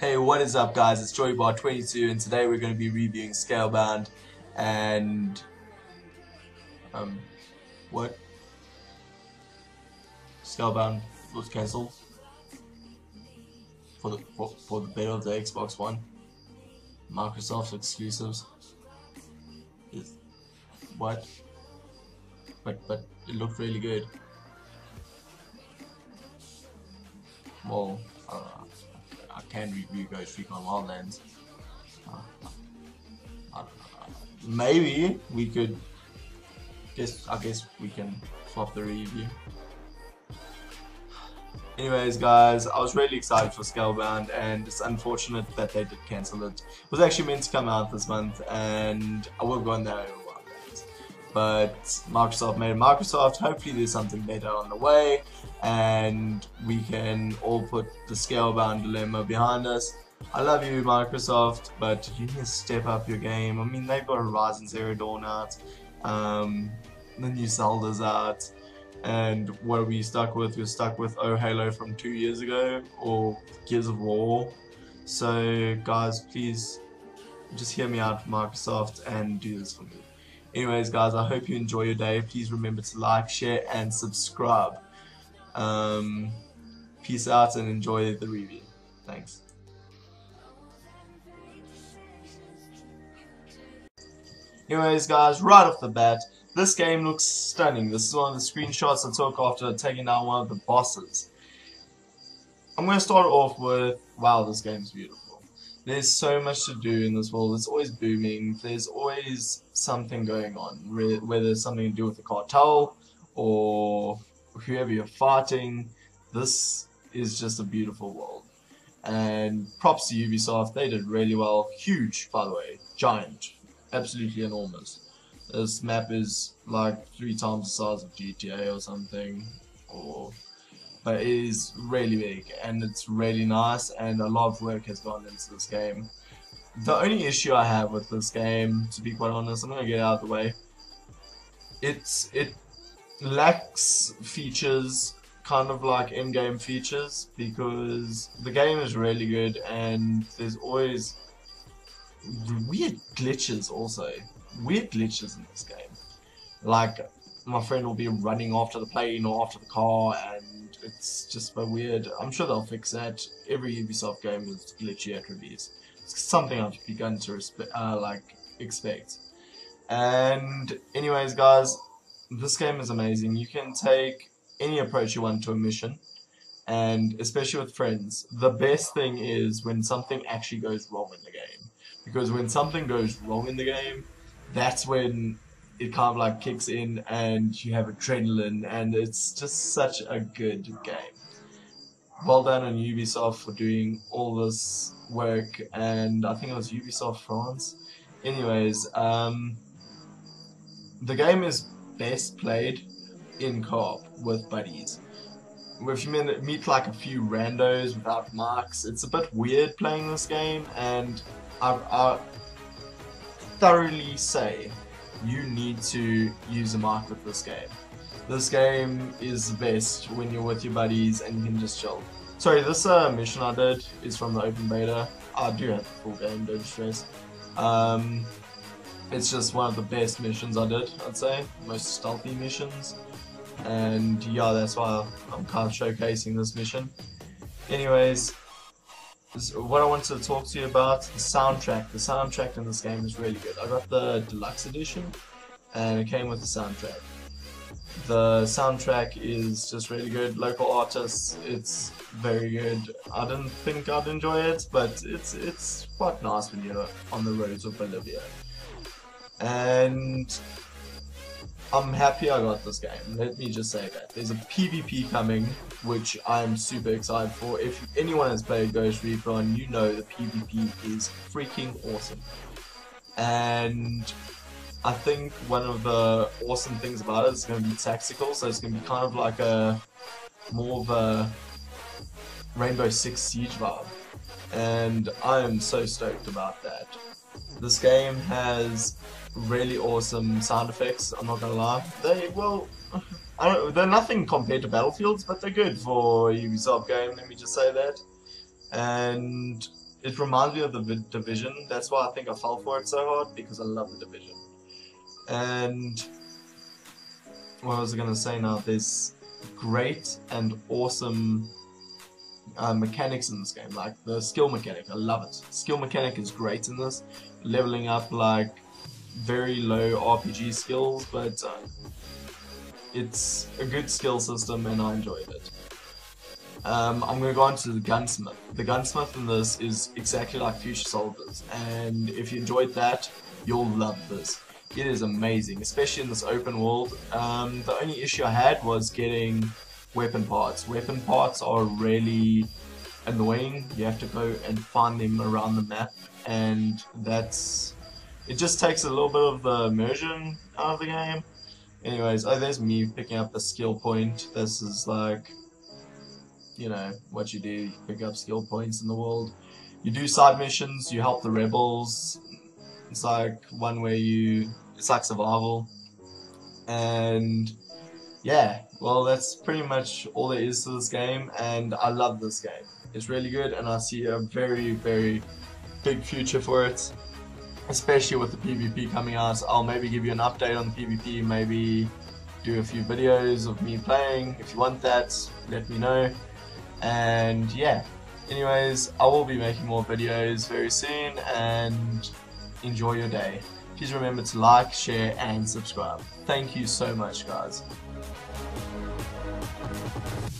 Hey, what is up guys? It's JordyBarr22 and today we're going to be reviewing Scalebound and... Um, what? Scalebound was cancelled for the for, for the beta of the Xbox One. Microsoft exclusives. Is what? But but it looked really good. Well, uh, I can review Ghost Recon Wildlands. Uh, maybe we could. Guess I guess we can swap the review. Anyways, guys, I was really excited for Scalebound, and it's unfortunate that they did cancel it. It was actually meant to come out this month, and I will go on there but Microsoft made Microsoft. Hopefully there's something better on the way and we can all put the scalebound dilemma behind us. I love you Microsoft, but you need to step up your game. I mean they've got Horizon Zero Dawn out, um, the new Zelda's out, and what are we stuck with? We're stuck with Oh Halo from two years ago or Gears of War. So guys, please just hear me out Microsoft and do this for me. Anyways, guys, I hope you enjoy your day. Please remember to like, share, and subscribe. Um, peace out and enjoy the review. Thanks. Anyways, guys, right off the bat, this game looks stunning. This is one of the screenshots I took after taking down one of the bosses. I'm going to start off with, wow, this game's beautiful. There's so much to do in this world. It's always booming. There's always something going on, whether it's something to do with the cartel or whoever you're fighting. This is just a beautiful world. And props to Ubisoft, they did really well. Huge, by the way. Giant. Absolutely enormous. This map is like three times the size of GTA or something. Or but it is really big and it's really nice and a lot of work has gone into this game. The only issue I have with this game, to be quite honest, I'm gonna get out of the way. It's it lacks features, kind of like in-game features, because the game is really good and there's always weird glitches also. Weird glitches in this game. Like my friend will be running after the plane or after the car and it's just but weird. I'm sure they'll fix that. Every Ubisoft game is glitchy at release. It's something I've begun to uh, like expect. And anyways, guys, this game is amazing. You can take any approach you want to a mission, and especially with friends, the best thing is when something actually goes wrong in the game. Because when something goes wrong in the game, that's when it kind of like kicks in and you have adrenaline and it's just such a good game. Well done on Ubisoft for doing all this work and I think it was Ubisoft France. Anyways, um, the game is best played in co-op with buddies. If you meet like a few randos without marks, it's a bit weird playing this game and I, I thoroughly say you need to use a mic with this game. This game is best when you're with your buddies and you can just chill. Sorry, this uh, mission I did is from the open beta. I do have the full game, don't stress. Um, it's just one of the best missions I did, I'd say. Most stealthy missions. And yeah, that's why I'm kind of showcasing this mission. Anyways, what I wanted to talk to you about, the soundtrack. The soundtrack in this game is really good. I got the deluxe edition, and it came with the soundtrack. The soundtrack is just really good. Local artists, it's very good. I didn't think I'd enjoy it, but it's it's quite nice when you're on the roads of Bolivia. And I'm happy I got this game. Let me just say that. There's a PvP coming, which I'm super excited for. If anyone has played Ghost Recon, you know the PvP is freaking awesome. And I think one of the awesome things about it is going to be tactical, so it's going to be kind of like a more of a Rainbow Six Siege vibe. And I am so stoked about that. This game has really awesome sound effects. I'm not gonna lie. They well, I don't. They're nothing compared to Battlefields, but they're good for a Ubisoft game. Let me just say that. And it reminds me of the Division. That's why I think I fell for it so hard because I love the Division. And what was I gonna say now? There's great and awesome uh, mechanics in this game, like the skill mechanic. I love it. Skill mechanic is great in this, leveling up like very low RPG skills, but uh, it's a good skill system and I enjoyed it. Um, I'm going to go on to the gunsmith. The gunsmith in this is exactly like Future Soldiers, and if you enjoyed that, you'll love this. It is amazing, especially in this open world. Um, the only issue I had was getting weapon parts. Weapon parts are really annoying. You have to go and find them around the map, and that's it. Just takes a little bit of the immersion out of the game. Anyways, oh, there's me picking up a skill point. This is like you know what you do. You pick up skill points in the world. You do side missions. You help the rebels. It's like one where you. It's like survival, and yeah. Well, that's pretty much all there is to this game, and I love this game. It's really good, and I see a very, very big future for it. Especially with the PvP coming out, I'll maybe give you an update on the PvP, maybe do a few videos of me playing. If you want that, let me know. And yeah, anyways, I will be making more videos very soon and enjoy your day please remember to like, share, and subscribe. Thank you so much, guys. We'll be right back.